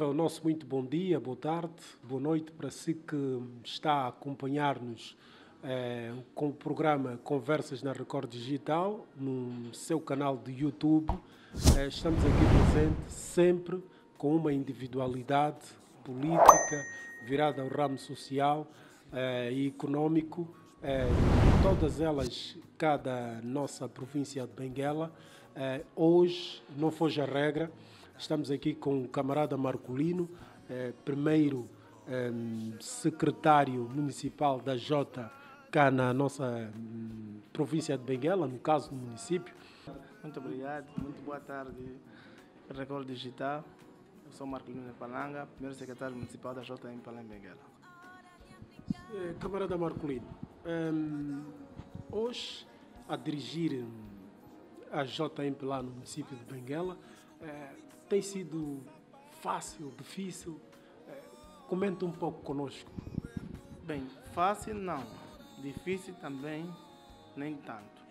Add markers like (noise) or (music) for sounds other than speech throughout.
Viva o nosso muito bom dia, boa tarde, boa noite para si que está a acompanhar-nos eh, com o programa Conversas na Record Digital, no seu canal de YouTube. Eh, estamos aqui presentes sempre com uma individualidade política virada ao ramo social eh, e econômico, todas elas, cada nossa província de Benguela. Hoje não foge a regra, estamos aqui com o camarada Marcolino, eh, primeiro eh, secretário municipal da Jota cá na nossa hum, província de Benguela, no caso do município. Muito obrigado, muito boa tarde, Record Digital. Eu sou Marcolino Palanga, primeiro secretário municipal da JM Palanga Benguela. Eh, Camarada Marcolino, hum, hoje a dirigir hum, a JM lá no município de Benguela eh, tem sido fácil, difícil? Eh, comenta um pouco conosco. Bem, fácil não, difícil também nem tanto.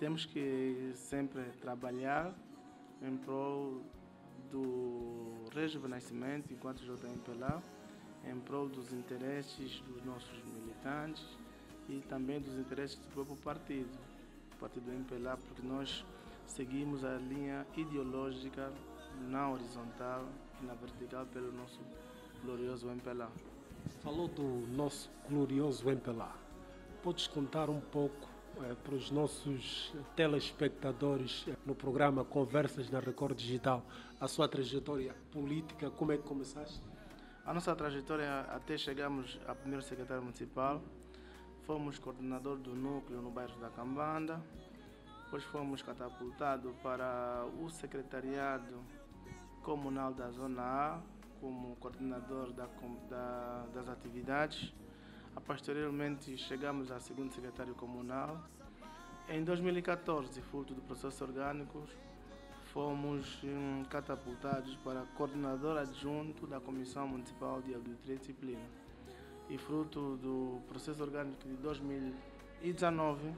Temos que sempre trabalhar em prol do rejuvenescimento enquanto JM lá, em prol dos interesses dos nossos militantes e também dos interesses do próprio partido, o partido MPLA, porque nós seguimos a linha ideológica na horizontal e na vertical pelo nosso glorioso MPLA. Falou do nosso glorioso MPLA. Podes contar um pouco eh, para os nossos telespectadores eh, no programa Conversas na Record Digital a sua trajetória política, como é que começaste? A nossa trajetória até chegamos a primeiro secretário municipal, fomos coordenador do núcleo no bairro da Cambanda, depois fomos catapultados para o secretariado comunal da Zona A, como coordenador da, da, das atividades. A posteriormente chegamos a segundo secretário comunal. Em 2014, fruto do processo orgânico, fomos hum, catapultados para coordenador adjunto da Comissão Municipal de Auditoria e Disciplina. E fruto do processo orgânico de 2019,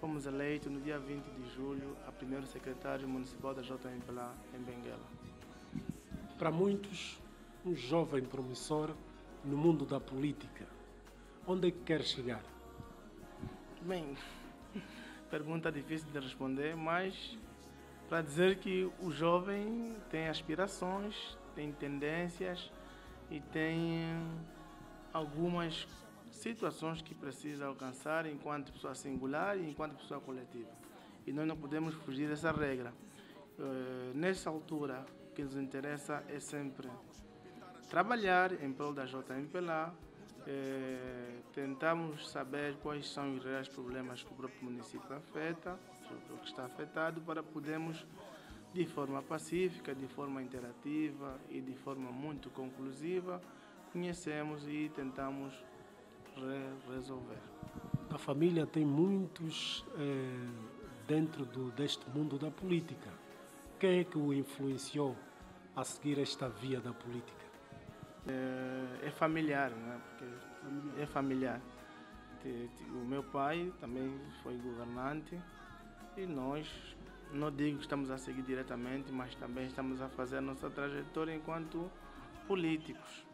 fomos eleitos no dia 20 de julho a primeiro secretário municipal da JMPLA em Benguela. Para muitos, um jovem promissor no mundo da política. Onde é que quer chegar? Bem, (laughs) pergunta difícil de responder, mas para dizer que o jovem tem aspirações, tem tendências e tem algumas situações que precisa alcançar enquanto pessoa singular e enquanto pessoa coletiva. E nós não podemos fugir dessa regra. Uh, nessa altura, que nos interessa é sempre trabalhar em prol da JMPLA, eh, tentamos saber quais são os reais problemas que o próprio município afeta, o que está afetado, para podermos, de forma pacífica, de forma interativa e de forma muito conclusiva, conhecemos e tentamos re resolver. A família tem muitos eh, dentro do, deste mundo da política. Quem é que o influenciou a seguir esta via da política? É, é familiar, né? Porque é familiar. O meu pai também foi governante e nós, não digo que estamos a seguir diretamente, mas também estamos a fazer a nossa trajetória enquanto políticos.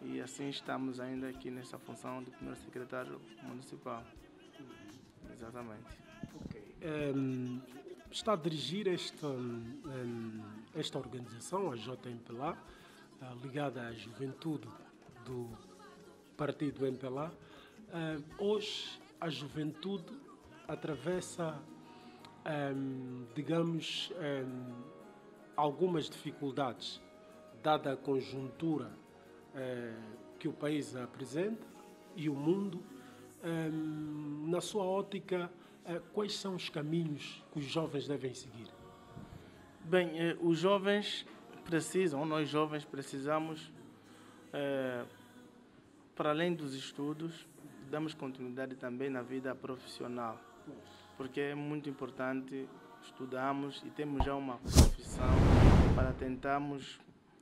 E assim estamos ainda aqui nessa função de primeiro secretário municipal. Exatamente. Okay. Um, está a dirigir esta, um, esta organização, a JMPLA, ligada à juventude do partido MPLA. Hoje, a juventude atravessa, digamos, algumas dificuldades, dada a conjuntura que o país apresenta e o mundo. Na sua ótica, quais são os caminhos que os jovens devem seguir? Bem, eh, os jovens precisam, nós jovens precisamos, é, para além dos estudos, damos continuidade também na vida profissional, porque é muito importante estudamos e temos já uma profissão para tentarmos,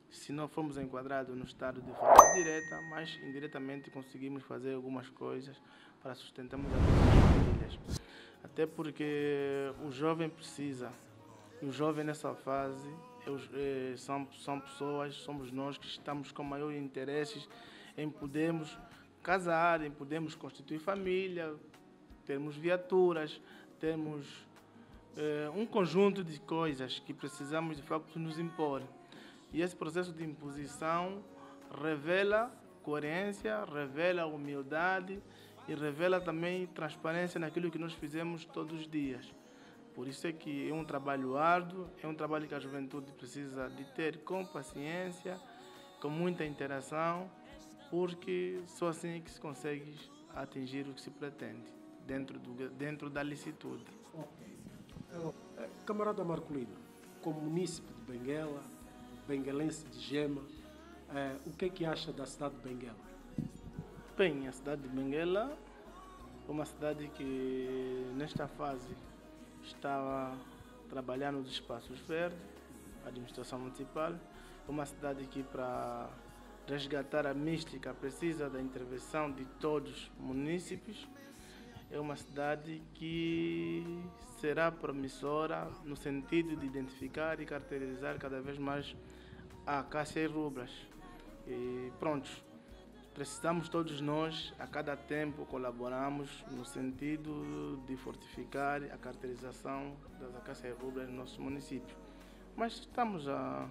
se não formos enquadrados no Estado de forma direta, mas indiretamente conseguimos fazer algumas coisas para sustentarmos as nossas famílias. Até porque o jovem precisa, o jovem nessa fase eu, eh, são, são pessoas, somos nós que estamos com maior interesse em podermos casar, em podermos constituir família, termos viaturas, termos eh, um conjunto de coisas que precisamos de facto nos impor. E esse processo de imposição revela coerência, revela humildade e revela também transparência naquilo que nós fizemos todos os dias. Por isso é que é um trabalho árduo, é um trabalho que a juventude precisa de ter com paciência, com muita interação, porque só assim é que se consegue atingir o que se pretende, dentro, do, dentro da licitude. Eh, camarada Marcolino, como munícipe de Benguela, benguelense de Gema, eh, o que é que acha da cidade de Benguela? Bem, a cidade de Benguela é uma cidade que nesta fase estava trabalhando nos espaços verdes, a administração municipal. Uma cidade que para resgatar a mística precisa da intervenção de todos os munícipes. É uma cidade que será promissora no sentido de identificar e caracterizar cada vez mais a Cássia e Rubras. E pronto, precisamos todos nós, a cada tempo, colaboramos no sentido de fortificar a caracterização das acácias rubras no nosso município. Mas estamos a,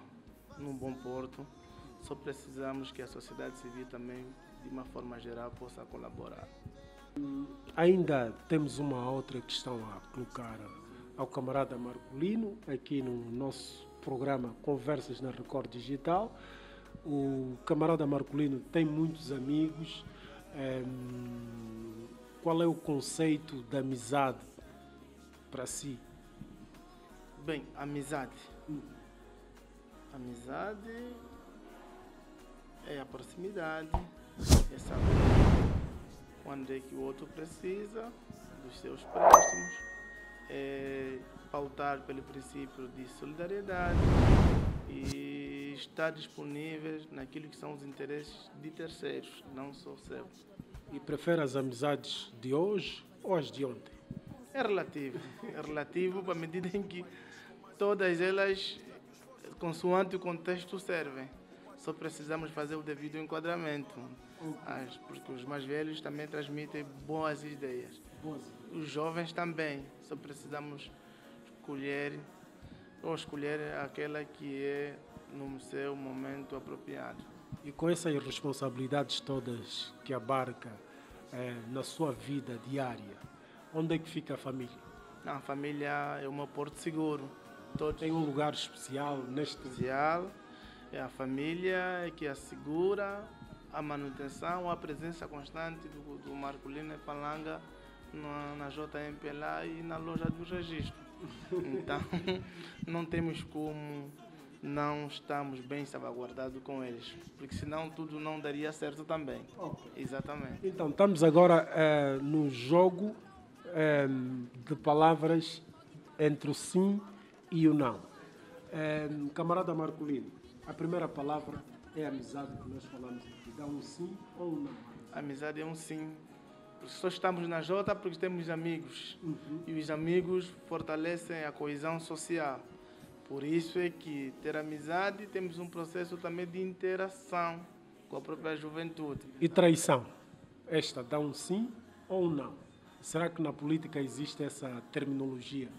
num bom porto, só precisamos que a sociedade civil também, de uma forma geral, possa colaborar. Ainda temos uma outra questão a colocar ao camarada Marcolino, aqui no nosso programa Conversas na Record Digital. O camarada Marcolino tem muitos amigos. qual é o conceito da amizade para si? Bem, amizade. Amizade é a proximidade, é saber quando é que o outro precisa dos seus préstimos, é pautar pelo princípio de solidariedade e estar disponíveis naquilo que são os interesses de terceiros, não só seus. E prefere as amizades de hoje ou as de ontem? É relativo. É relativo (laughs) para a medida em que todas elas, consoante o contexto, servem. Só precisamos fazer o devido enquadramento. As, porque os mais velhos também transmitem boas ideias. Os jovens também. Só precisamos escolher ou escolher aquela que é no seu momento apropriado. E com essas responsabilidades todas que abarca é, na sua vida diária, onde é que fica a família? A família é o meu porto seguro. Todos Tem um lugar especial neste... Especial. É a família que assegura a manutenção, a presença constante do, do Marcolino Palanga na, na JMP lá e na loja do registro. (laughs) Então, (laughs) não temos como não estamos bem salvaguardados com eles, porque senão tudo não daria certo também. Okay. Exatamente. Então, estamos agora eh, no jogo eh, de palavras entre o sim e o não. Eh, camarada Marcolino, a primeira palavra é amizade que nós falamos aqui. Dá um sim ou um não? Amizade é um sim só estamos na Jota porque temos amigos. Uhum. E os amigos fortalecem a coesão social. Por isso é que ter amizade temos um processo também de interação com a própria juventude. E traição? Esta dá um sim ou um não? Será que na política existe essa terminologia?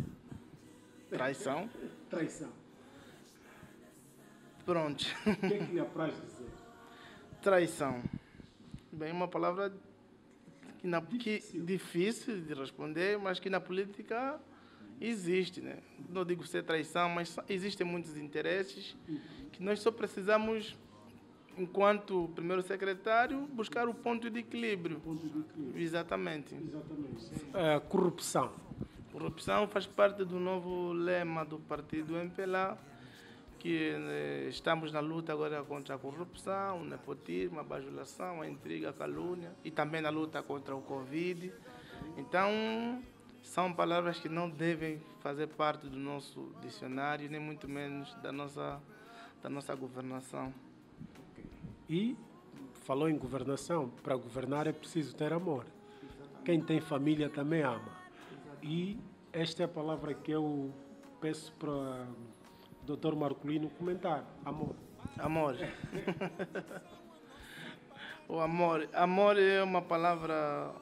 Traição? traição. Pronto. O que é que lhe apraz dizer? Traição. Bem, uma palavra que, na, que difícil de responder, mas que na política existe, né? Não digo ser traição, mas existem muitos interesses que nós só precisamos, enquanto primeiro secretário, buscar o ponto de equilíbrio. Ponto de equilíbrio. Exatamente. Exatamente. É, corrupção. Corrupção faz parte do novo lema do partido MPLA que né, estamos na luta agora contra a corrupção, o nepotismo, a bajulação, a intriga, a calúnia e também na luta contra o Covid. Então, são palavras que não devem fazer parte do nosso dicionário, nem muito menos da nossa, da nossa governação. E falou em governação, para governar é preciso ter amor. Quem tem família também ama. E esta é a palavra que eu peço para Doutor Marcolino comentar. Amor. Amor. (laughs) o amor. Amor é uma palavra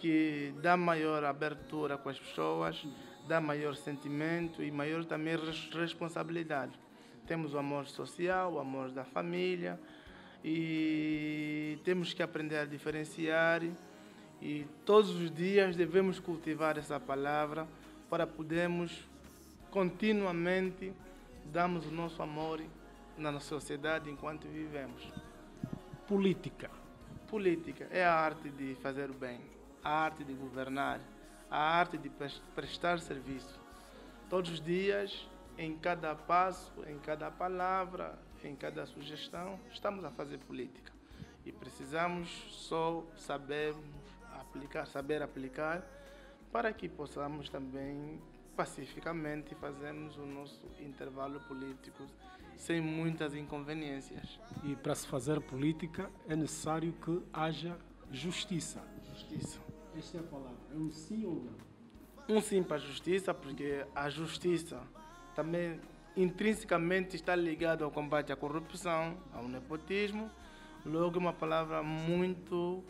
que dá maior abertura com as pessoas, dá maior sentimento e maior também responsabilidade. Temos o amor social, o amor da família e temos que aprender a diferenciar e todos os dias devemos cultivar essa palavra para podermos continuamente darmos o nosso amor na sociedade enquanto vivemos. Política. Política é a arte de fazer o bem, a arte de governar, a arte de prestar serviço. Todos os dias, em cada passo, em cada palavra, em cada sugestão, estamos a fazer política. E precisamos só saber aplicar, saber aplicar, para que possamos também pacificamente fazermos o nosso intervalo político sem muitas inconveniências. E para se fazer política é necessário que haja justiça. Justiça. Esta é a palavra. É um sim ou não? Um sim para a justiça, porque a justiça também intrinsecamente está ligada ao combate à corrupção, ao nepotismo. Logo, uma palavra muito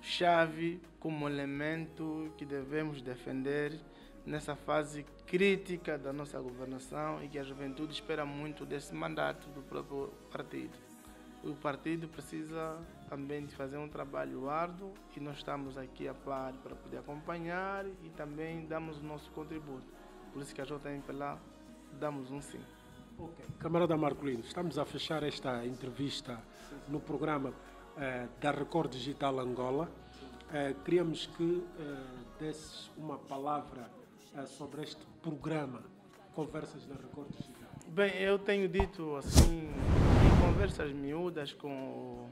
chave como elemento que devemos defender nessa fase crítica da nossa governação e que a juventude espera muito desse mandato do próprio partido. O partido precisa também de fazer um trabalho árduo e nós estamos aqui a par para poder acompanhar e também damos o nosso contributo. Por isso que a JMP lá damos um sim. Ok. Camarada Marcolino, estamos a fechar esta entrevista no programa eh, da Record Digital Angola. Eh, queríamos que eh, desses uma palavra eh, sobre este programa Conversas na Record Digital. Bem, eu tenho dito assim, conversas miúdas com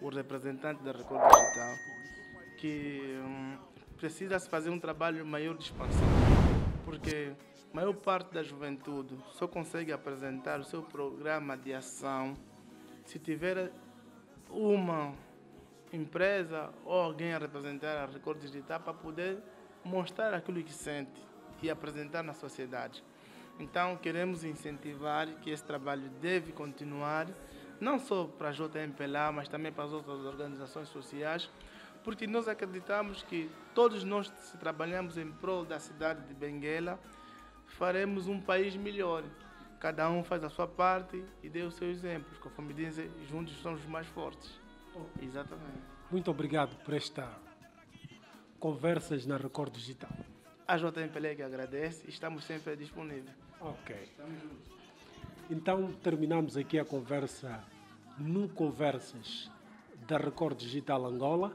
o, o representante da Record Digital, que hum, precisa-se fazer um trabalho maior de expansão, porque a maior parte da juventude só consegue apresentar o seu programa de ação se tiver uma empresa ou alguém a representar a Record Digital para poder mostrar aquilo que sente e apresentar na sociedade. Então, queremos incentivar que esse trabalho deve continuar, não só para a JMPLA, mas também para as outras organizações sociais, porque nós acreditamos que todos nós, se trabalhamos em prol da cidade de Benguela, faremos um país melhor. Cada um faz a sua parte e dê o seu exemplo. Conforme dizem, juntos somos mais fortes. Exatamente. Muito obrigado por esta conversas na Record Digital. A JMPL que agradece, estamos sempre disponíveis. Ok. Então terminamos aqui a conversa no Conversas da Record Digital Angola,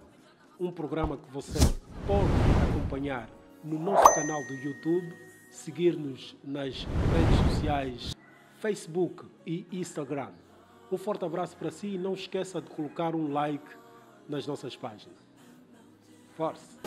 um programa que você pode acompanhar no nosso canal do YouTube, seguir-nos nas redes sociais Facebook e Instagram. Um forte abraço para si e não esqueça de colocar um like nas nossas páginas. Force!